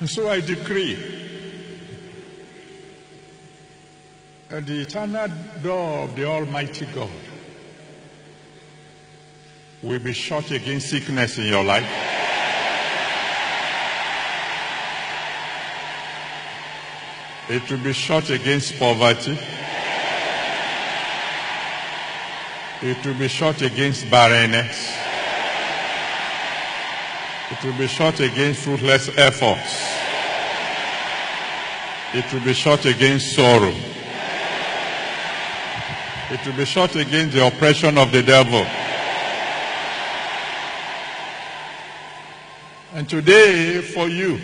And so I decree that the eternal door of the Almighty God will be shut against sickness in your life. It will be shut against poverty. It will be shut against barrenness. It will be shut against fruitless efforts. It will be shut against sorrow. It will be shut against the oppression of the devil. And today, for you,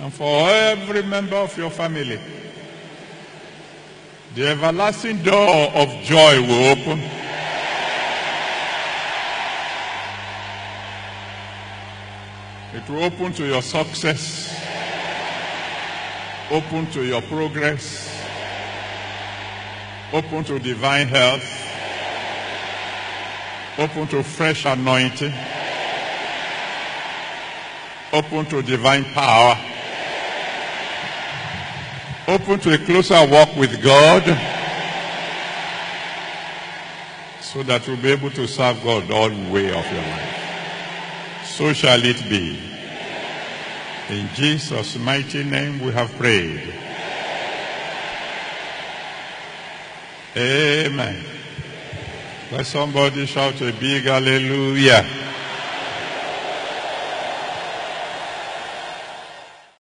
and for every member of your family, the everlasting door of joy will open. It will open to your success, open to your progress, open to divine health, open to fresh anointing, open to divine power, open to a closer walk with God, so that you'll be able to serve God all the way of your life. So shall it be. In Jesus' mighty name we have prayed. Amen. Let somebody shout a big hallelujah.